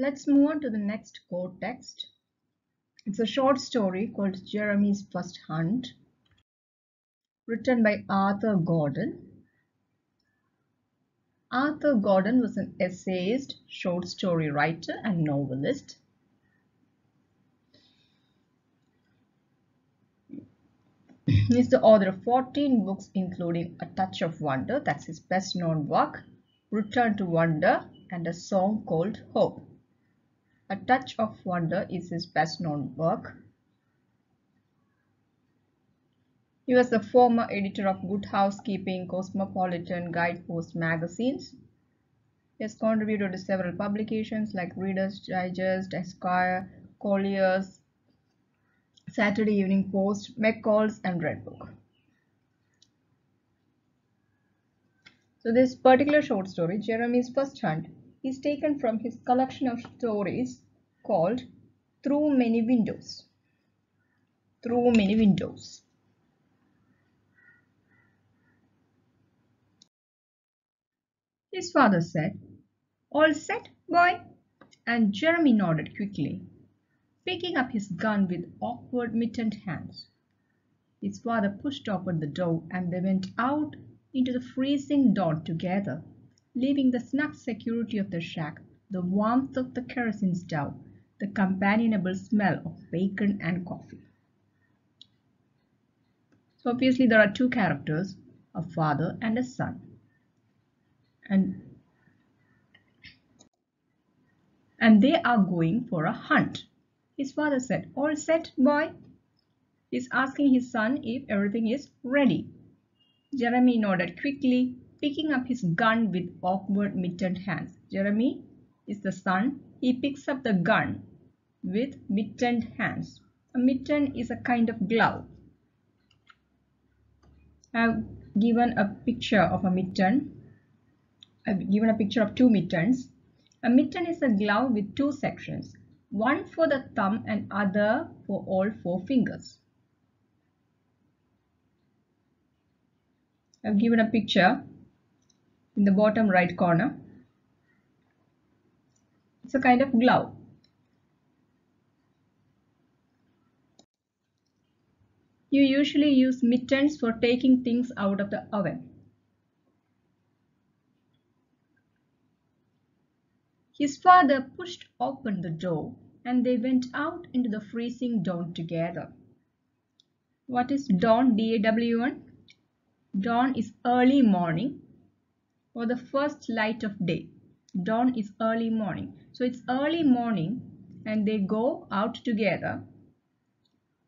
Let's move on to the next core text. It's a short story called Jeremy's First Hunt, written by Arthur Gordon. Arthur Gordon was an essayist, short story writer, and novelist. He's the author of 14 books, including A Touch of Wonder, that's his best known work, Return to Wonder, and a song called Hope. A Touch of Wonder is his best known work. He was the former editor of Good Housekeeping, Cosmopolitan, Guidepost magazines. He has contributed to several publications like Reader's Digest, Esquire, Collier's, Saturday Evening Post, McCall's, and Redbook. So this particular short story, Jeremy's First Hunt, is taken from his collection of stories called Through Many Windows. Through Many Windows. His father said, All set, boy? And Jeremy nodded quickly, picking up his gun with awkward mittened hands. His father pushed open the door and they went out into the freezing dawn together, leaving the snug security of the shack, the warmth of the kerosene stove, the companionable smell of bacon and coffee. So obviously there are two characters, a father and a son and and they are going for a hunt. His father said, All set, boy? He's asking his son if everything is ready. Jeremy nodded quickly, picking up his gun with awkward mittened hands. Jeremy is the son. He picks up the gun with mittened hands. A mitten is a kind of glove. I've given a picture of a mitten I've given a picture of two mittens. A mitten is a glove with two sections, one for the thumb and other for all four fingers. I've given a picture in the bottom right corner. It's a kind of glove. You usually use mittens for taking things out of the oven. His father pushed open the door and they went out into the freezing dawn together. What is dawn, D-A-W-N? Dawn is early morning or the first light of day Dawn is early morning. So it's early morning and they go out together.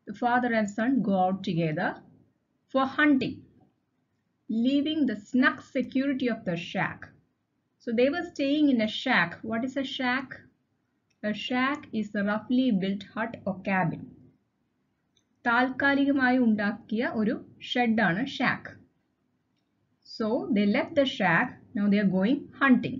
The father and son go out together for hunting, leaving the snug security of the shack so they were staying in a shack. What is a shack? A shack is a roughly built hut or cabin. താൽക്കാലികമായി ഉണ്ടാക്കിയ ഒരു ഷെഡാണ് shack so they left the shack now they are going hunting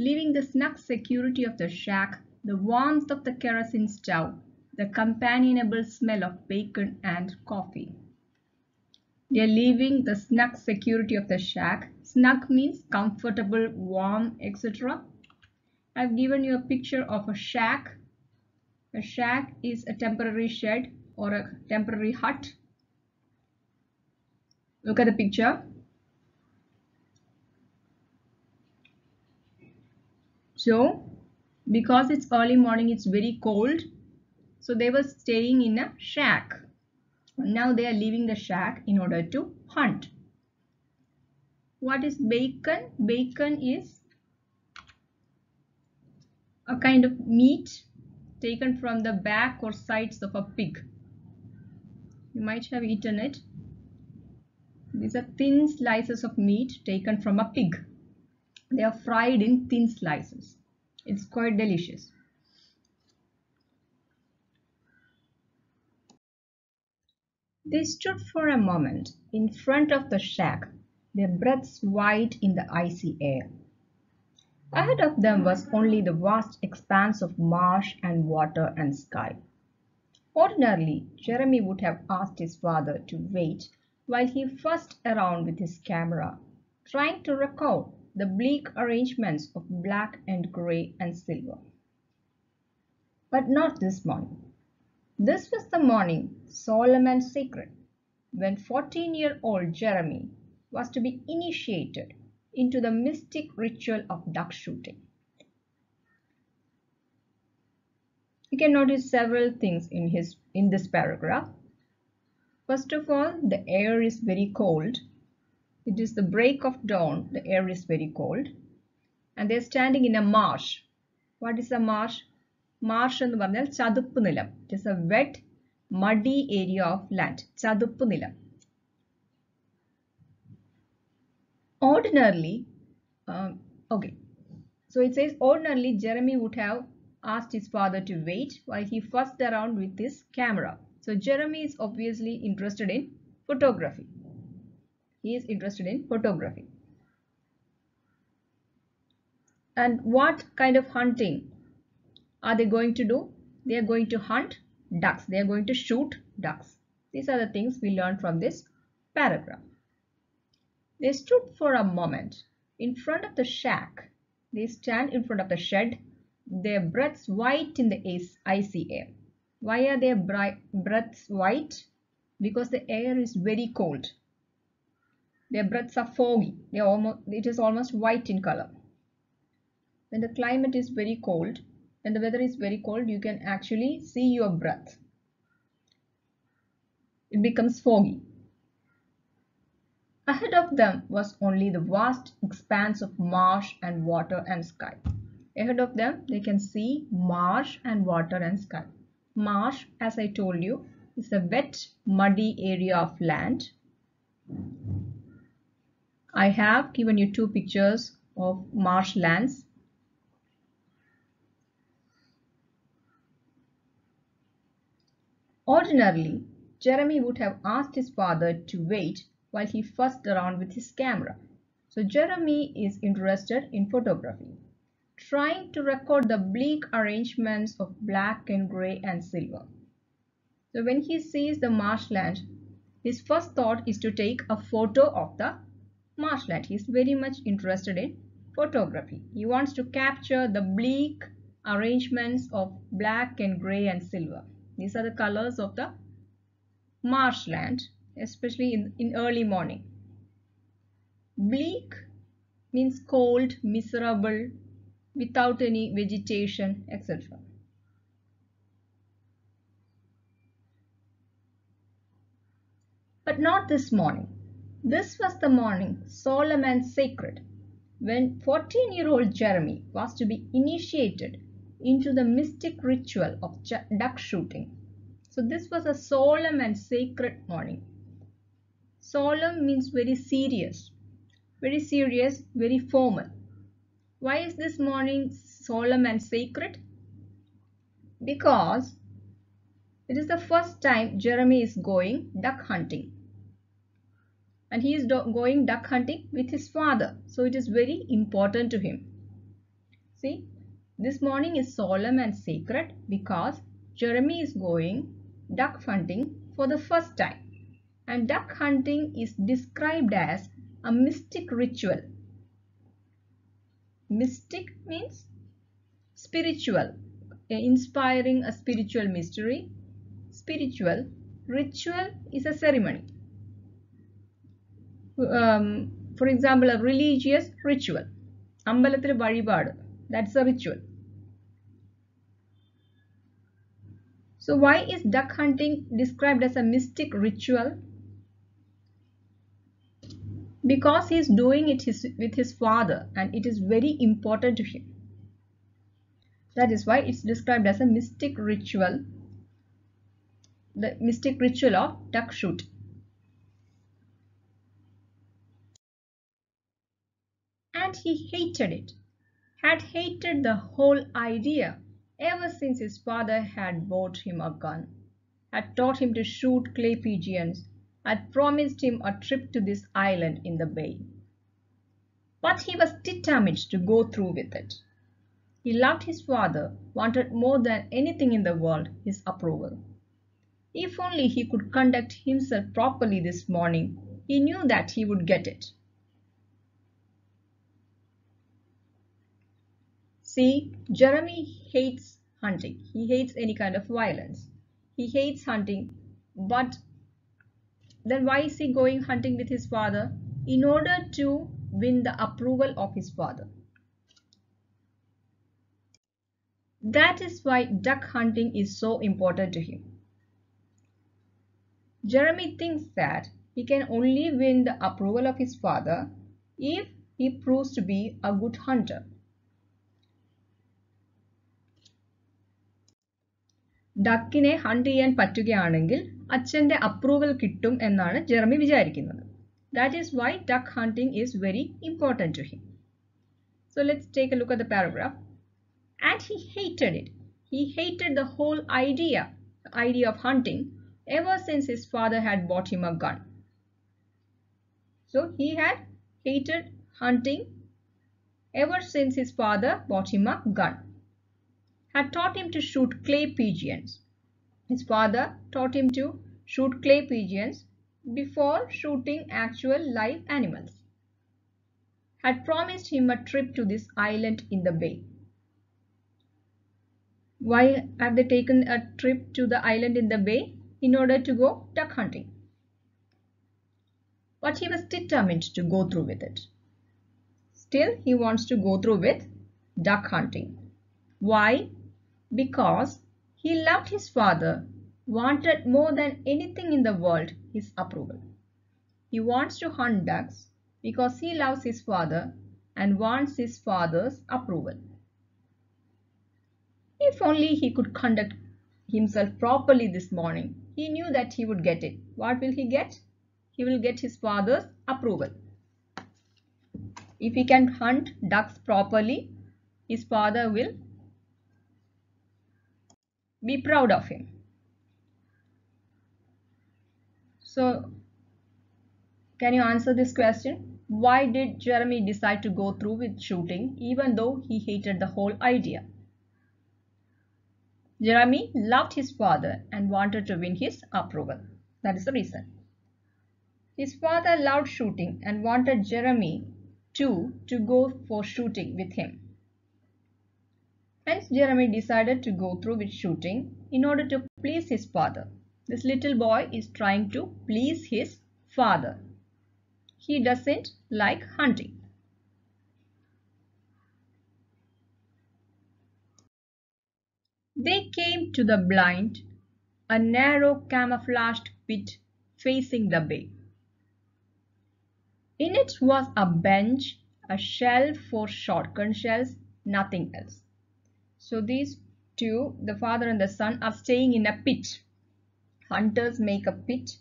leaving the snug security of the shack, the warmth of the kerosene stove, the companionable smell of bacon and coffee. They are leaving the snug security of the shack, Snug means comfortable, warm, etc. I've given you a picture of a shack. A shack is a temporary shed or a temporary hut. Look at the picture. So, because it's early morning, it's very cold. So, they were staying in a shack. Now, they are leaving the shack in order to hunt. What is bacon? Bacon is a kind of meat taken from the back or sides of a pig. You might have eaten it. These are thin slices of meat taken from a pig. They are fried in thin slices. It's quite delicious. They stood for a moment in front of the shack their breaths white in the icy air. Ahead of them was only the vast expanse of marsh and water and sky. Ordinarily, Jeremy would have asked his father to wait while he fussed around with his camera, trying to record the bleak arrangements of black and grey and silver. But not this morning. This was the morning, solemn and sacred, when 14 year old Jeremy was to be initiated into the mystic ritual of duck shooting. You can notice several things in his in this paragraph. First of all, the air is very cold. It is the break of dawn. The air is very cold. And they're standing in a marsh. What is a marsh? Marsh എന്ന് പറഞ്ഞാൽ ചതുപ്പ് നിലം it is A wet muddy area of land ചതുപ്പ് നിലം ordinarily um, okay so it says ordinarily jeremy would have asked his father to wait while he fussed around with his camera so jeremy is obviously interested in photography he is interested in photography and what kind of hunting are they going to do they are going to hunt ducks they are going to shoot ducks these are the things we learned from this paragraph they stood for a moment in front of the shack. They stand in front of the shed, their breaths white in the icy air. Why are their breaths white? Because the air is very cold. Their breaths are foggy. They almost, it is almost white in color. When the climate is very cold, when the weather is very cold, you can actually see your breath. It becomes foggy. Ahead of them was only the vast expanse of marsh and water and sky. Ahead of them, they can see marsh and water and sky. Marsh, as I told you, is a wet, muddy area of land. I have given you two pictures of marshlands. Ordinarily, Jeremy would have asked his father to wait while he fussed around with his camera. So Jeremy is interested in photography, trying to record the bleak arrangements of black and grey and silver. So when he sees the marshland, his first thought is to take a photo of the marshland. He is very much interested in photography. He wants to capture the bleak arrangements of black and grey and silver. These are the colors of the marshland especially in, in early morning. Bleak means cold, miserable, without any vegetation, etc. But not this morning. This was the morning, solemn and sacred, when 14 year old Jeremy was to be initiated into the mystic ritual of duck shooting. So, this was a solemn and sacred morning. Solemn means very serious, very serious, very formal. Why is this morning solemn and sacred? Because it is the first time Jeremy is going duck hunting. And he is going duck hunting with his father. So it is very important to him. See, this morning is solemn and sacred because Jeremy is going duck hunting for the first time and duck hunting is described as a mystic ritual. Mystic means spiritual, uh, inspiring a spiritual mystery. Spiritual, ritual is a ceremony Um, for example, a religious ritual. അമ്പലത്തിൽ വഴിപാട് that's a ritual. So why is duck hunting described as a mystic ritual? because he is doing it his, with his father and it is very important to him. That is why it's described as a mystic ritual, the mystic ritual of duck shoot. He hated it, had hated the whole idea ever since his father had bought him a gun, had taught him to shoot clay pigeons, had promised him a trip to this island in the bay. But he was determined to go through with it. He loved his father, wanted more than anything in the world his approval. If only he could conduct himself properly this morning, he knew that he would get it. See, Jeremy hates hunting. He hates any kind of violence. He hates hunting, but then why is he going hunting with his father? In order to win the approval of his father. That is why duck hunting is so important to him. Jeremy thinks that he can only win the approval of his father if he proves to be a good hunter. ഡക്കിനെ hunt ചെയ്യാൻ പറ്റുകയാണെങ്കിൽ അച്ഛൻ്റെ approval കിട്ടും എന്നാണ് Jeremy വിചാരിക്കുന്നത് that is why duck hunting is very important to him so let's take a look at the paragraph and he hated it he hated the whole idea idea of hunting ever since his father had bought him a gun. So he had hated hunting ever since his father bought him a gun. had taught him to shoot clay pigeons. His father taught him to shoot clay pigeons before shooting actual live animals. Had promised him a trip to this island in the bay. Why have they taken a trip to the island in the bay? in order to go duck hunting. But he was determined to go through with it. Still, he wants to go through with duck hunting. Why? Because he loved his father, wanted more than anything in the world his approval. He wants to hunt ducks because he loves his father and wants his father's approval. If only he could conduct himself properly this morning, he knew that he would get it. What will he get? He will get his father's approval. If he can hunt ducks properly, his father will be proud of him. So, can you answer this question? Why did Jeremy decide to go through with shooting even though he hated the whole idea? Jeremy loved his father and wanted to win his approval. That is the reason. His father loved shooting and wanted Jeremy too to go for shooting with him. Hence, Jeremy decided to go through with shooting in order to please his father. This little boy is trying to please his father. He doesn't like hunting. They came to the blind, a narrow camouflaged pit facing the bay. In it was a bench, a shelf for shotgun shells, nothing else. So these two, the father and the son, are staying in a pit. Hunters make a pit,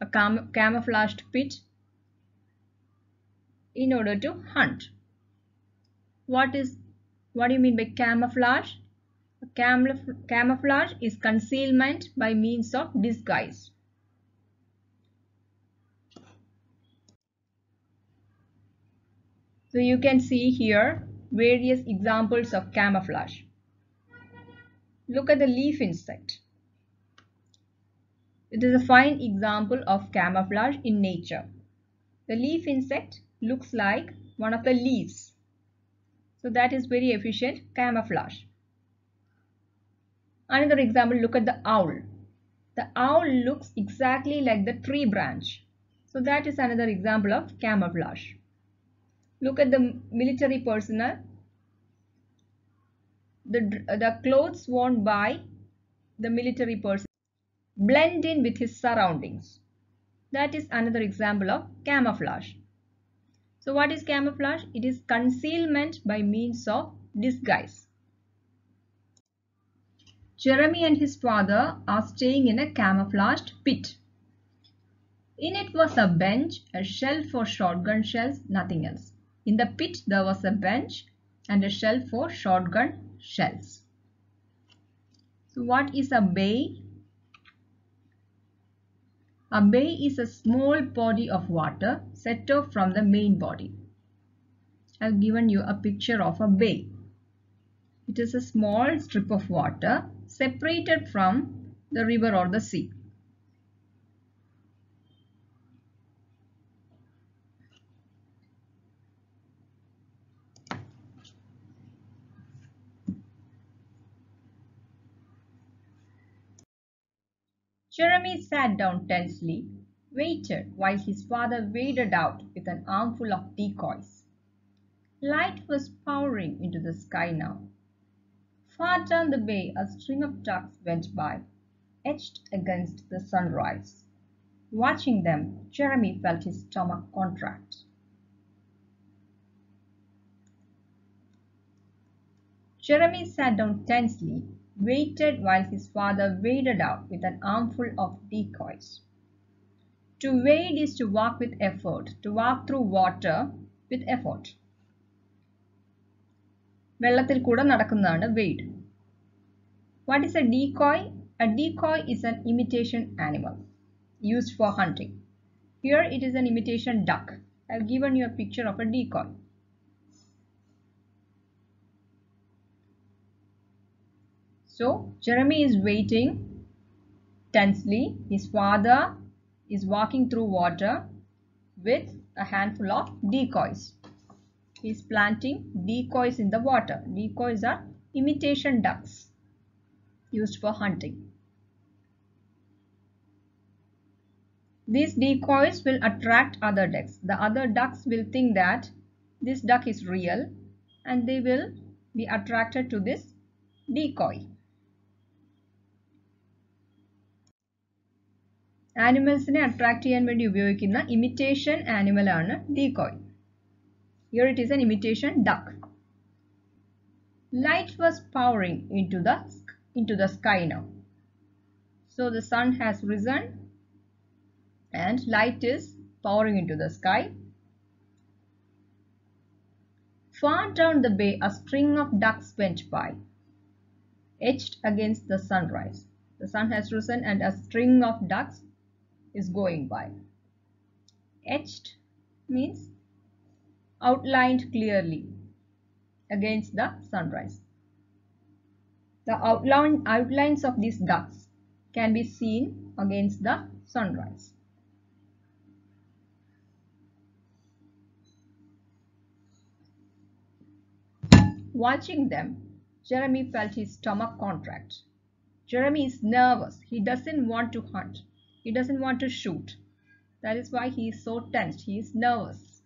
a cam camouflaged pit, in order to hunt. What is what do you mean by camouflage? Camouf camouflage is concealment by means of disguise. So you can see here various examples of camouflage. Look at the leaf insect. It is a fine example of camouflage in nature. The leaf insect looks like one of the leaves. So that is very efficient camouflage. Another example, look at the owl. The owl looks exactly like the tree branch. So that is another example of camouflage. Look at the military personnel. The, the clothes worn by the military person blend in with his surroundings. That is another example of camouflage. So what is camouflage? It is concealment by means of disguise. Jeremy and his father are staying in a camouflaged pit. In it was a bench, a shelf for shotgun shells, nothing else. In the pit there was a bench and a shell for shotgun shells. So what is a bay? A bay is a small body of water set off from the main body. I've given you a picture of a bay. It is a small strip of water separated from the river or the sea. Jeremy sat down tensely, waited while his father waded out with an armful of decoys. Light was pouring into the sky now. Far down the bay a string of ducks went by, etched against the sunrise. Watching them, Jeremy felt his stomach contract. Jeremy sat down tensely, waited while his father waded out with an armful of decoys. To wade is to walk with effort, to walk through water with effort. വെള്ളത്തിൽ കൂടെ നടക്കുന്നതാണ് wade. What is a decoy? A decoy is an imitation animal used for hunting. Here it is an imitation duck. I've given you a picture of a decoy. So Jeremy is waiting tensely. His father is walking through water with a handful of decoys. He is planting decoys in the water. Decoys are imitation ducks used for hunting. These decoys will attract other ducks. The other ducks will think that this duck is real and they will be attracted to this decoy. ആനിമൽസിനെ attract ചെയ്യാൻ വേണ്ടി ഉപയോഗിക്കുന്ന imitation animal ആണ് decoy here it is N imitation duck light was powering in to the in to the sky now so the sun has risen and light is powering in to the sky Far down the bay, a string of ducks went by, etched against the sunrise. The sun has risen and a string of ducks is going by. Etched means outlined clearly against the sunrise. The outline, outlines of these ducks can be seen against the sunrise. Watching them, Jeremy felt his stomach contract. Jeremy is nervous. He doesn't want to hunt. He doesn't want to shoot. That is why he is so tensed. He is nervous.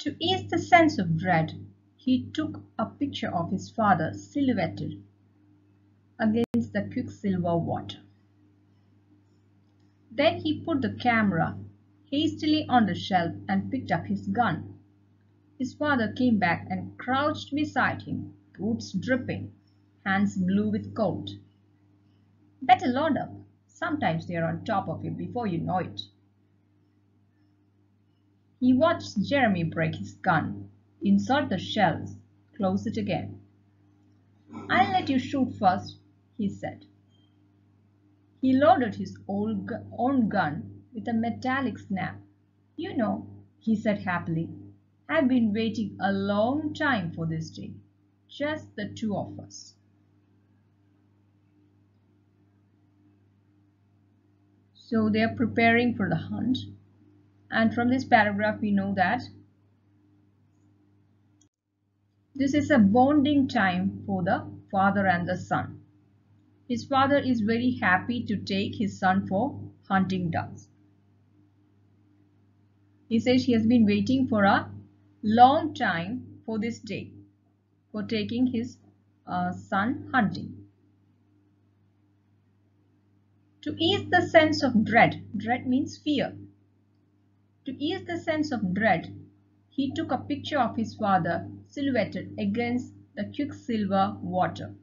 To ease the sense of dread, he took a picture of his father silhouetted against the quicksilver water. Then he put the camera hastily on the shelf and picked up his gun. His father came back and crouched beside him, boots dripping, hands blue with cold. Better load up. Sometimes they are on top of you before you know it. He watched Jeremy break his gun, insert the shells, close it again. I'll let you shoot first, he said. He loaded his own gun with a metallic snap. You know, he said happily, I've been waiting a long time for this day. Just the two of us. So they are preparing for the hunt. And from this paragraph, we know that this is a bonding time for the father and the son. His father is very happy to take his son for hunting ducks. He says he has been waiting for a long time for this day, for taking his uh, son hunting. To ease the sense of dread, dread means fear. To ease the sense of dread, he took a picture of his father silhouetted against the quicksilver water.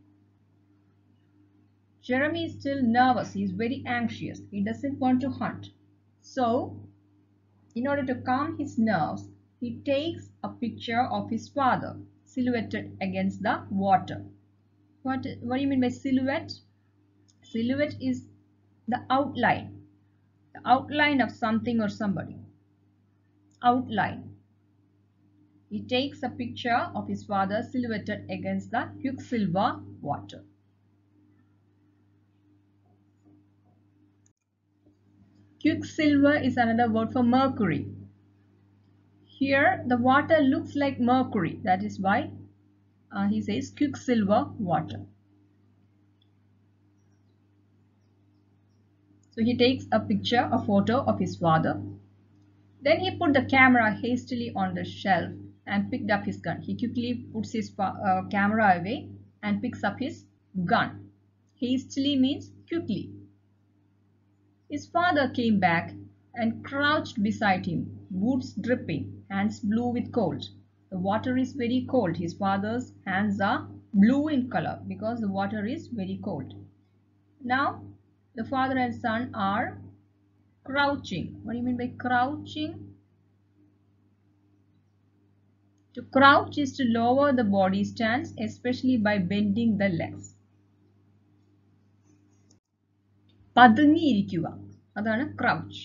Jeremy is still nervous. He is very anxious. He doesn't want to hunt. So, in order to calm his nerves, he takes a picture of his father silhouetted against the water. What, what do you mean by silhouette? Silhouette is the outline, the outline of something or somebody. Outline. He takes a picture of his father silhouetted against the quicksilver water. Quicksilver is another word for mercury. Here the water looks like mercury. That is why uh, he says quicksilver water. So he takes a picture, a photo of his father. Then he put the camera hastily on the shelf and picked up his gun. He quickly puts his uh, camera away and picks up his gun. Hastily means quickly. His father came back and crouched beside him, boots dripping, hands blue with cold. The water is very cold. His father's hands are blue in color because the water is very cold. Now the father and son are crouching. What do you mean by crouching? To crouch is to lower the body stance, especially by bending the legs. പതുങ്ങിയിരിക്കുക അതാണ് crouch.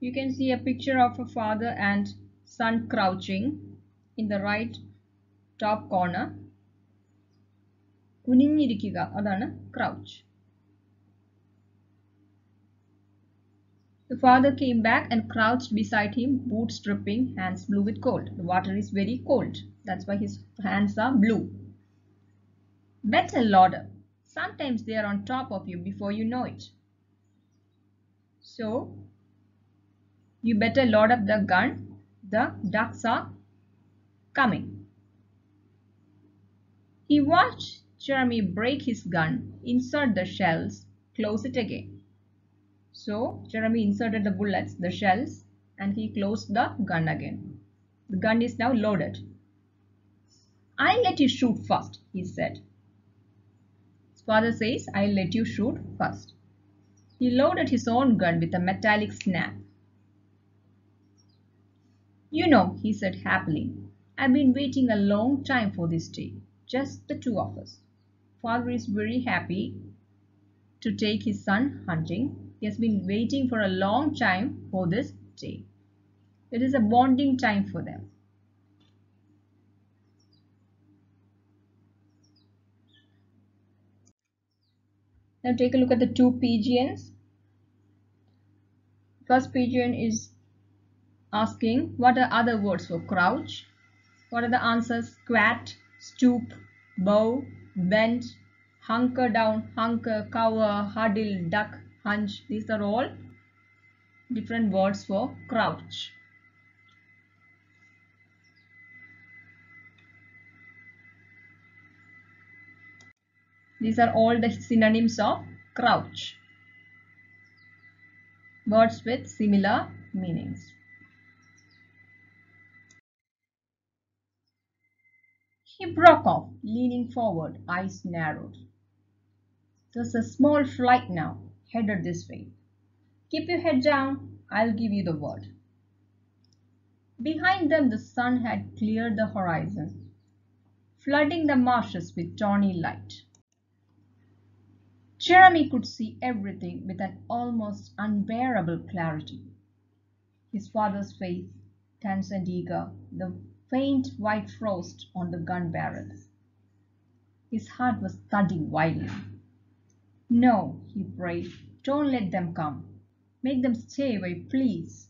You can see a picture of a father and son crouching in the right top corner. കുനിഞ്ഞിരിക്കുക അതാണ് crouch. The father came back and crouched beside him, boots dripping, hands blue with cold. The water is very cold. That's why his hands are blue. Better loader. Sometimes they are on top of you before you know it. So, you better load up the gun. The ducks are coming. He watched Jeremy break his gun, insert the shells, close it again. So Jeremy inserted the bullets, the shells, and he closed the gun again. The gun is now loaded. I'll let you shoot first, he said. His father says, I'll let you shoot first. He loaded his own gun with a metallic snap. You know, he said happily, I've been waiting a long time for this day, just the two of us. Father is very happy to take his son hunting he has been waiting for a long time for this day. It is a bonding time for them. Now take a look at the two pigeons. First pigeon is asking what are other words for crouch? What are the answers? Squat, stoop, bow, bend, hunker down, hunker, cover, huddle, duck, hunch. These are all different words for crouch. These are all the synonyms of crouch. Words with similar meanings. He broke off, leaning forward, eyes narrowed. There's a small flight now, headed this way. Keep your head down, I'll give you the word. Behind them the sun had cleared the horizon, flooding the marshes with tawny light. Jeremy could see everything with an almost unbearable clarity. His father's face, tense and eager, the faint white frost on the gun barrels. His heart was thudding wildly. No, he prayed, don't let them come. Make them stay away, please.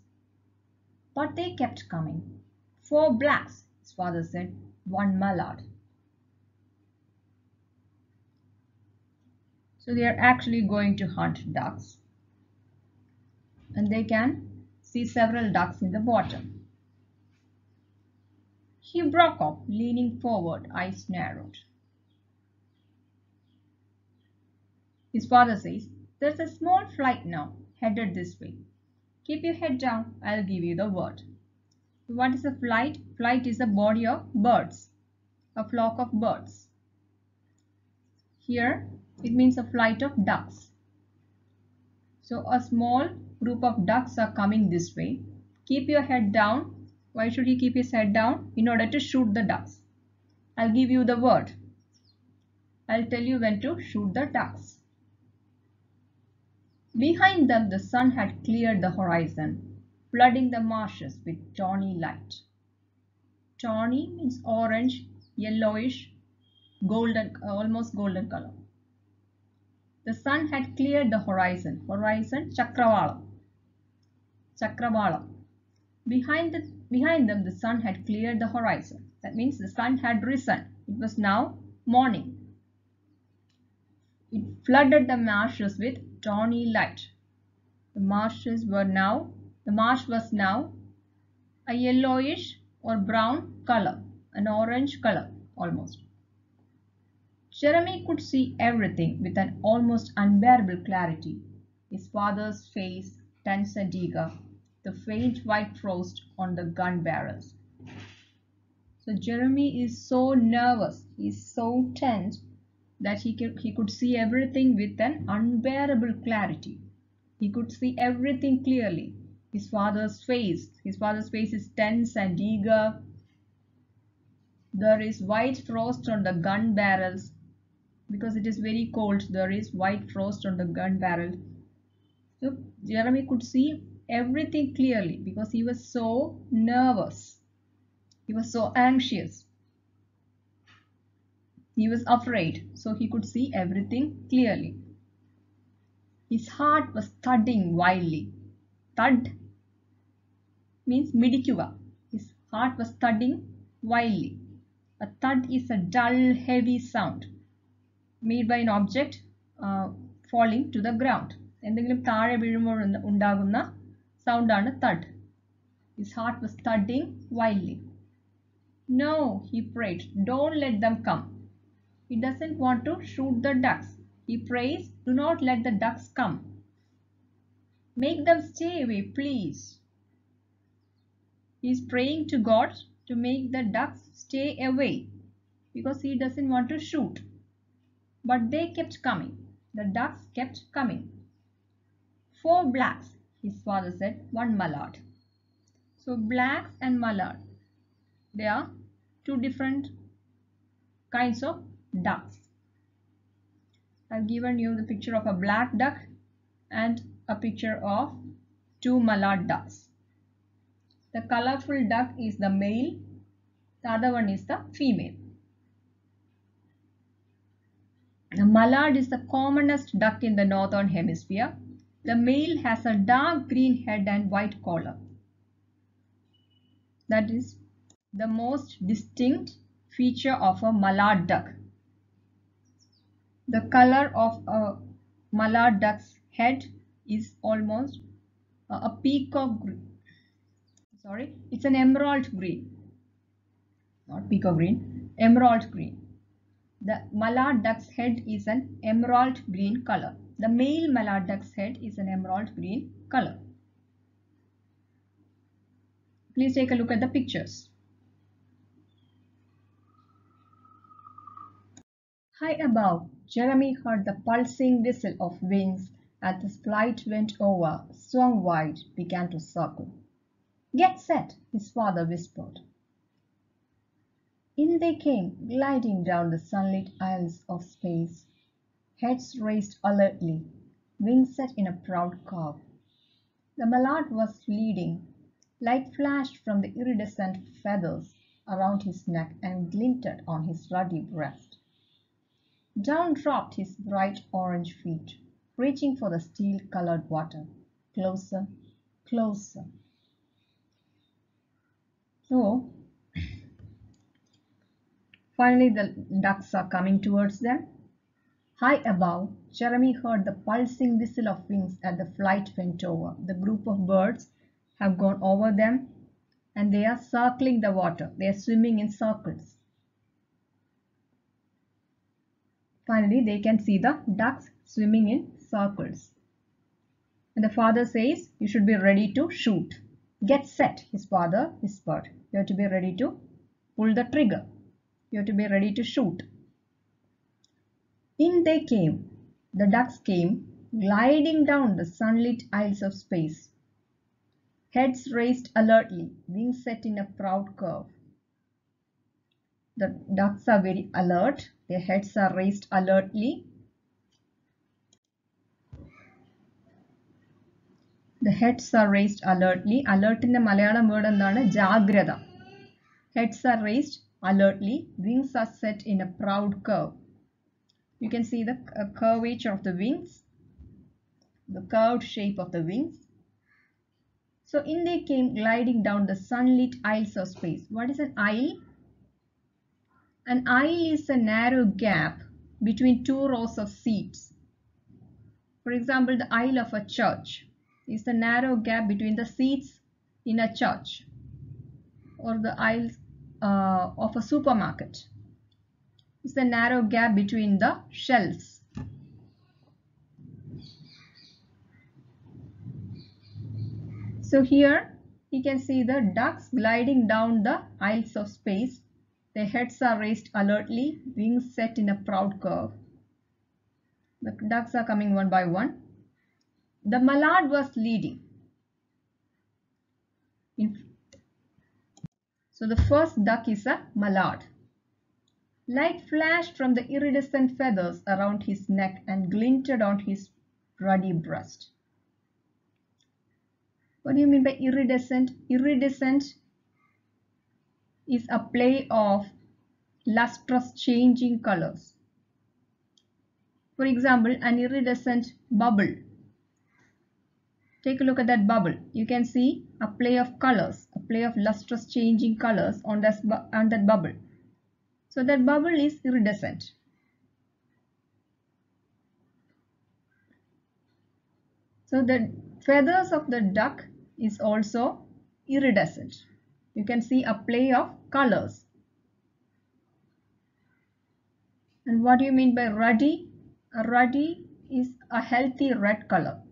But they kept coming. Four blacks, his father said, one mallard. So they are actually going to hunt ducks. And they can see several ducks in the bottom. He broke off, leaning forward, eyes narrowed. His father says, There's a small flight now, headed this way. Keep your head down, I'll give you the word. What is a flight? Flight is a body of birds, a flock of birds. Here, it means a flight of ducks. So a small group of ducks are coming this way. Keep your head down. Why should he keep his head down? In order to shoot the ducks. I'll give you the word. I'll tell you when to shoot the ducks. Behind them the sun had cleared the horizon, flooding the marshes with tawny light. Tawny means orange, yellowish, golden, almost golden color. The sun had cleared the horizon. Horizon, Chakravala. Chakravala. Behind the behind them the sun had cleared the horizon. That means the sun had risen. It was now morning. It flooded the marshes with tawny light. The marshes were now, the marsh was now a yellowish or brown color, an orange color almost. Jeremy could see everything with an almost unbearable clarity. His father's face tense and eager, the faint white frost on the gun barrels. So Jeremy is so nervous, he's so tense that he could, he could see everything with an unbearable clarity. He could see everything clearly. His father's face, his father's face is tense and eager. There is white frost on the gun barrels because it is very cold. There is white frost on the gun barrel. So Jeremy could see everything clearly because he was so nervous. He was so anxious. He was afraid, so he could see everything clearly. His heart was thudding wildly. Thud means midikuva. His heart was thudding wildly. A thud is a dull, heavy sound made by an object uh, falling to the ground. എന്തെങ്കിലും താഴെ വീഴുമ്പോൾ ഉണ്ടാകുന്ന sounded a thud. His heart was thudding wildly. No, he prayed, don't let them come. He doesn't want to shoot the ducks. He prays, do not let the ducks come. Make them stay away, please. He is praying to God to make the ducks stay away because he doesn't want to shoot. But they kept coming. The ducks kept coming. Four blacks his father said, one mallard. So blacks and mallard, they are two different kinds of ducks. I've given you the picture of a black duck and a picture of two mallard ducks. The colorful duck is the male, the other one is the female. The mallard is the commonest duck in the northern hemisphere. The male has a dark green head and white collar. That is the most distinct feature of a mallard duck. The color of a mallard duck's head is almost a peacock green. Sorry, it's an emerald green. Not peacock green, emerald green. The mallard duck's head is an emerald green color. The male mallard duck's head is an emerald green color. Please take a look at the pictures. High above, Jeremy heard the pulsing whistle of wings as the flight went over, swung wide, began to circle. Get set, his father whispered. In they came, gliding down the sunlit aisles of space, heads raised alertly, wings set in a proud curve. The mallard was leading. Light flashed from the iridescent feathers around his neck and glinted on his ruddy breast. Down dropped his bright orange feet, reaching for the steel-colored water. Closer, closer. So, finally the ducks are coming towards them. High above, Jeremy heard the pulsing whistle of wings as the flight went over. The group of birds have gone over them and they are circling the water. They are swimming in circles. Finally, they can see the ducks swimming in circles. And the father says, you should be ready to shoot. Get set, his father whispered. You have to be ready to pull the trigger. You have to be ready to shoot. In they came. The ducks came, gliding down the sunlit aisles of space. Heads raised alertly, wings set in a proud curve. The ducks are very alert. Their heads are raised alertly. The heads are raised alertly. Alert in the Malayalam word and Jagrada. Heads are raised alertly. Wings are set in a proud curve. You can see the uh, curvature of the wings, the curved shape of the wings. So in they came gliding down the sunlit aisles of space. What is an aisle? An aisle is a narrow gap between two rows of seats. For example, the aisle of a church is the narrow gap between the seats in a church or the aisle uh, of a supermarket. It's the narrow gap between the shelves. So here you can see the ducks gliding down the aisles of space. Their heads are raised alertly, wings set in a proud curve. The ducks are coming one by one. The mallard was leading. In so the first duck is a mallard. Light flashed from the iridescent feathers around his neck and glinted on his ruddy breast. What do you mean by iridescent? Iridescent is a play of lustrous changing colors. For example, an iridescent bubble. Take a look at that bubble. You can see a play of colors, a play of lustrous changing colors on that, on that bubble. So that bubble is iridescent. So the feathers of the duck is also iridescent. You can see a play of colors. And what do you mean by ruddy? A ruddy is a healthy red color.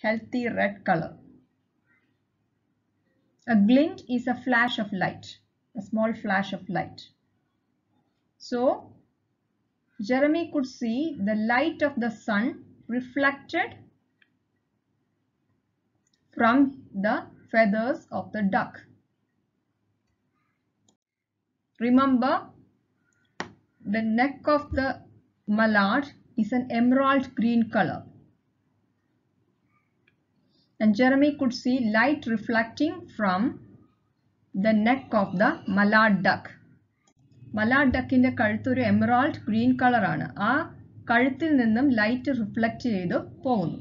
Healthy red color. A glint is a flash of light, a small flash of light. So, Jeremy could see the light of the sun reflected from the feathers of the duck. Remember, the neck of the mallard is an emerald green color. And Jeremy could see light reflecting from the neck of the mallard duck. മലാഡ് ഡക്കിന്റെ കഴുത്ത് ഒരു emerald green കളറാണ് ആ കഴുത്തിൽ നിന്നും light reflect ചെയ്ത് പോകുന്നു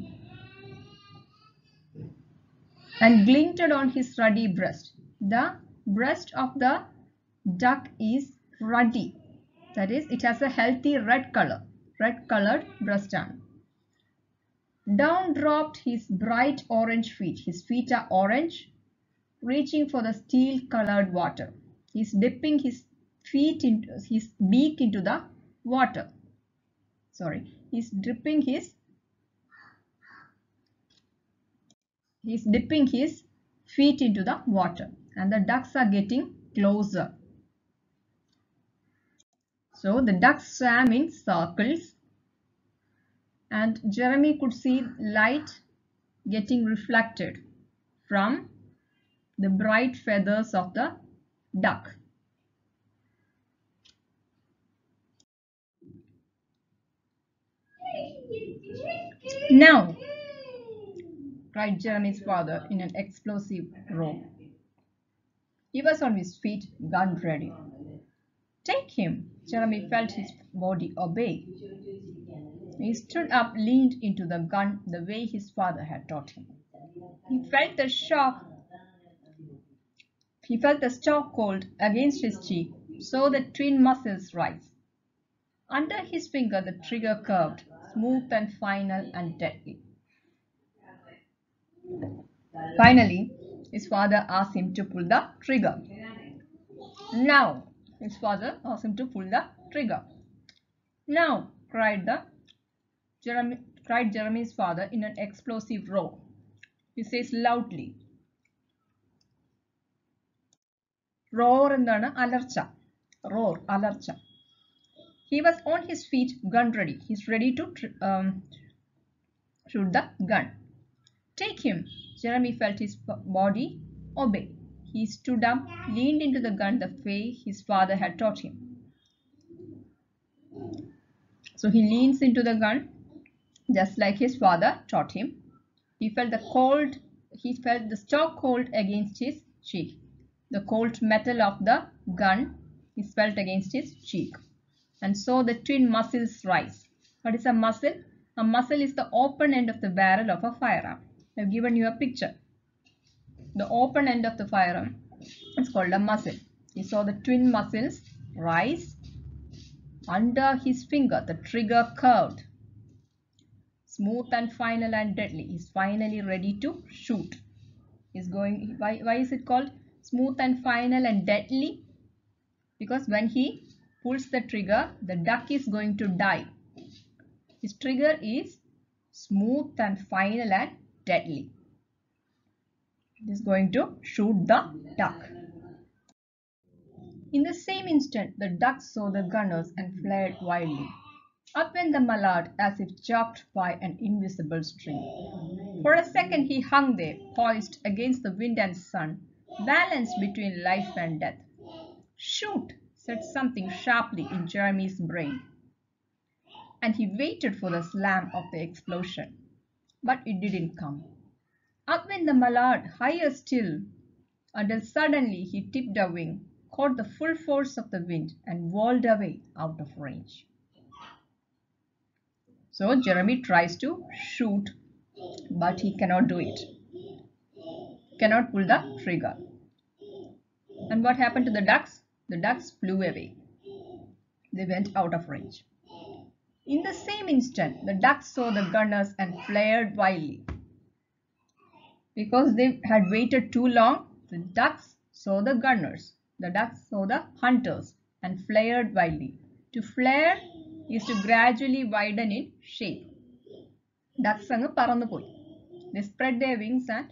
and glinted on his ruddy breast. The breast of the duck is ruddy. That is, it has a healthy red color. Red colored breast Down dropped his bright orange feet. His feet are orange, reaching for the steel colored water. He's dipping his feet into his beak into the water. Sorry, he's dipping his He's dipping his feet into the water and the ducks are getting closer. So the ducks swam in circles and Jeremy could see light getting reflected from the bright feathers of the duck. Now, cried Jeremy's father in an explosive roar. He was on his feet, gun ready. Take him! Jeremy felt his body obey. He stood up, leaned into the gun the way his father had taught him. He felt the shock. He felt the stock cold against his cheek, saw the twin muzzles rise. Under his finger the trigger curved, smooth and final and deadly. Finally, his father asked him to pull the trigger. Now, his father asked him to pull the trigger. Now, cried the Jeremy, cried Jeremy's father in an explosive roar. He says loudly. Roar എന്താണ് അലർച്ച roar അലർച്ച he was on his feet gun ready he's ready to um, shoot the gun Take him. Jeremy felt his body obey. He stood up, leaned into the gun the way his father had taught him. So he leans into the gun just like his father taught him. He felt the cold, he felt the stock cold against his cheek. The cold metal of the gun is felt against his cheek. And so the twin muzzles rise. What is a muzzle? A muzzle is the open end of the barrel of a firearm. I've given you a picture. the open end of the firearm is called a muzzle. He saw the twin muzzles rise under his finger, the trigger curved. Smooth and final and deadly. He's finally ready to shoot. He's going, why, why is it called smooth and final and deadly? Because when he pulls the trigger, the duck is going to die. His trigger is smooth and final and deadly. It is going to shoot the duck. In the same instant, the duck saw the gunners and flared wildly. Up went the mallard as if jerked by an invisible string. For a second he hung there, poised against the wind and sun, balanced between life and death. Shoot! Said something sharply in Jeremy's brain. And he waited for the slam of the explosion. But it didn't come. Up went the mallard, higher still, until suddenly he tipped a wing, caught the full force of the wind, and whirled away out of range. So Jeremy tries to shoot, but he cannot do it. Cannot pull the trigger. And what happened to the ducks? The ducks flew away. They went out of range. In the same instant, the ducks saw the gunners and flared wildly. Because they had waited too long, the ducks saw the gunners. The ducks saw the hunters and flared wildly. To flare is to gradually widen in shape. Ducks അങ്ങ് പറന്നു പോയി. They spread their wings and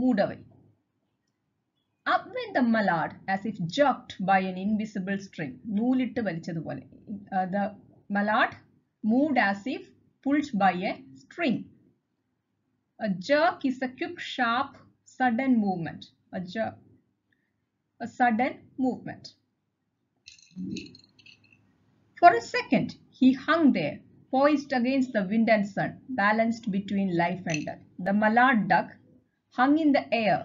moved away. Up went the mallard as if jerked by an invisible string. നൂലിട്ട് വലിച്ചതുപോലെ. Uh, the mallard moved as if pulled by a string. A jerk is a quick, sharp, sudden movement. A jerk, a sudden movement. For a second, he hung there, poised against the wind and sun, balanced between life and death. The mallard duck hung in the air.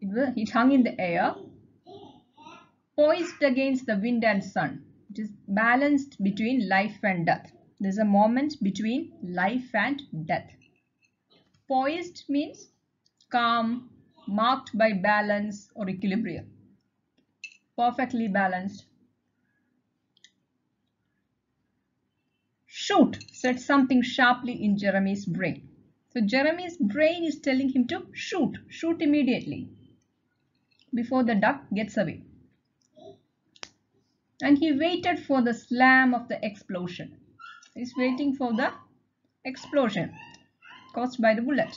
it, hung in the air, poised against the wind and sun. It is balanced between life and death. There's a moment between life and death. Poised means calm, marked by balance or equilibrium. Perfectly balanced. Shoot, said something sharply in Jeremy's brain. So Jeremy's brain is telling him to shoot, shoot immediately before the duck gets away. And he waited for the slam of the explosion. He's waiting for the explosion caused by the bullet.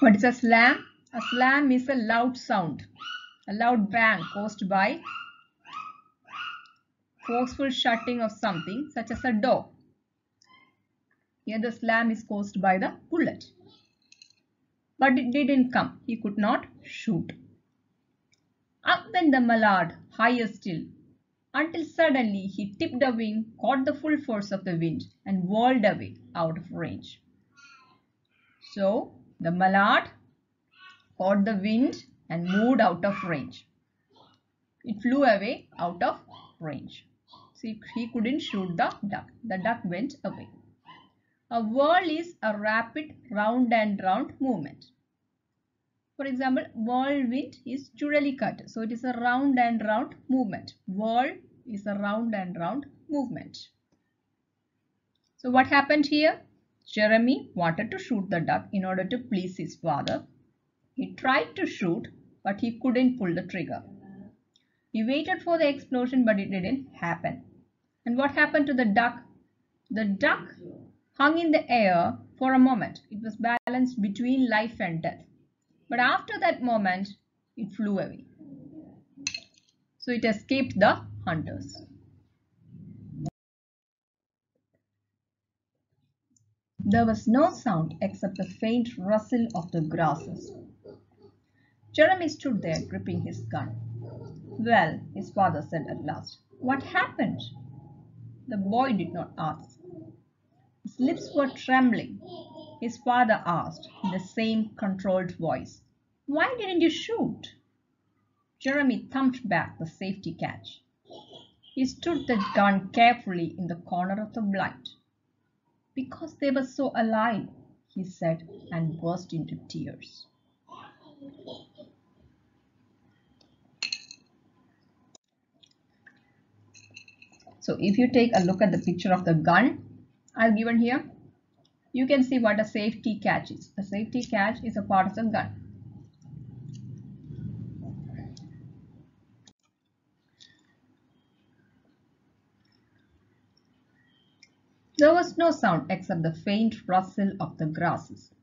What is a slam? A slam is a loud sound, a loud bang caused by forceful shutting of something such as a door. Here the slam is caused by the bullet. But it didn't come. He could not shoot. Up went the mallard, higher still, until suddenly he tipped a wing, caught the full force of the wind, and whirled away out of range. So the mallard caught the wind and moved out of range. It flew away out of range. See, he couldn't shoot the duck. The duck went away. A whirl is a rapid round and round movement. For example, whirlwind is churalikat. So it is a round and round movement. Whirl is a round and round movement. So what happened here? Jeremy wanted to shoot the duck in order to please his father. He tried to shoot, but he couldn't pull the trigger. He waited for the explosion, but it didn't happen. And what happened to the duck? The duck hung in the air for a moment. It was balanced between life and death. But after that moment, it flew away. So it escaped the hunters. There was no sound except the faint rustle of the grasses. Jeremy stood there gripping his gun. Well, his father said at last, what happened? The boy did not ask. His lips were trembling. His father asked in the same controlled voice, Why didn't you shoot? Jeremy thumped back the safety catch. He stood the gun carefully in the corner of the blind. Because they were so alive, he said and burst into tears. So if you take a look at the picture of the gun I've given here, you can see what a safety catch is. A safety catch is a part of the gun. There was no sound except the faint rustle of the grasses.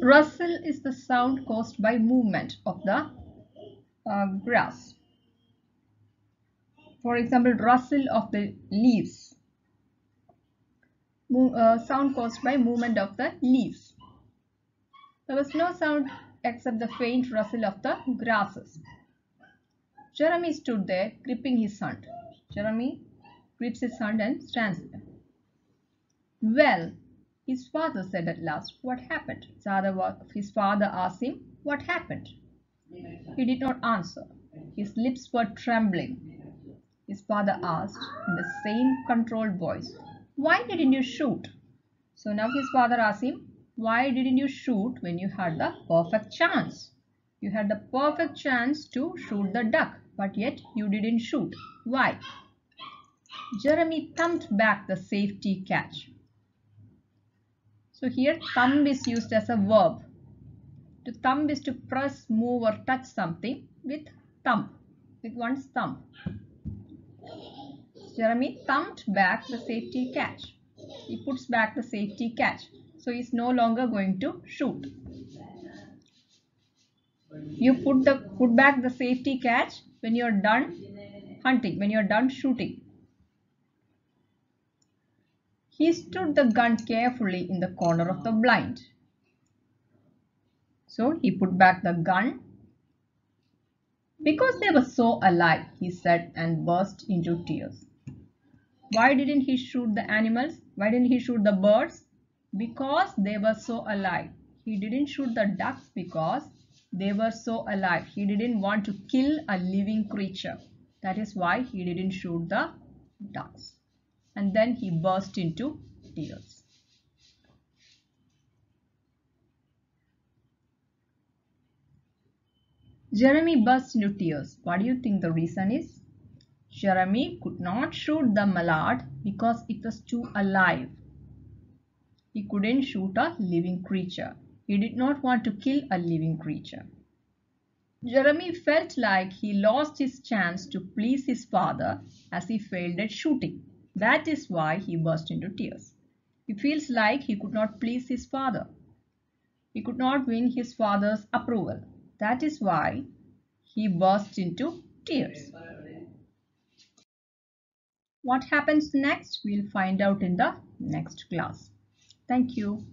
Rustle is the sound caused by movement of the uh, grass. For example, rustle of the leaves. Uh, sound caused by movement of the leaves. There was no sound except the faint rustle of the grasses. Jeremy stood there gripping his hand. Jeremy grips his hand and stands there. Well, his father said at last, what happened? His father asked him, what happened? He did not answer. His lips were trembling. His father asked in the same controlled voice, why didn't you shoot? So now his father asked him, why didn't you shoot when you had the perfect chance? You had the perfect chance to shoot the duck, but yet you didn't shoot. Why? Jeremy thumped back the safety catch. So here thumb is used as a verb. To thumb is to press, move or touch something with thumb, with one's thumb. Jeremy thumped back the safety catch. He puts back the safety catch. So he's no longer going to shoot. You put the put back the safety catch when you're done hunting, when you're done shooting. He stood the gun carefully in the corner of the blind. So he put back the gun. Because they were so alive, he said and burst into tears. Why didn't he shoot the animals? Why didn't he shoot the birds? Because they were so alive. He didn't shoot the ducks because they were so alive. He didn't want to kill a living creature. That is why he didn't shoot the ducks and then he burst into tears. Jeremy burst into tears. What do you think the reason is? Jeremy could not shoot the mallard because it was too alive. He couldn't shoot a living creature. He did not want to kill a living creature. Jeremy felt like he lost his chance to please his father as he failed at shooting. That is why he burst into tears. He feels like he could not please his father. He could not win his father's approval. That is why he burst into tears. What happens next? We'll find out in the next class. Thank you.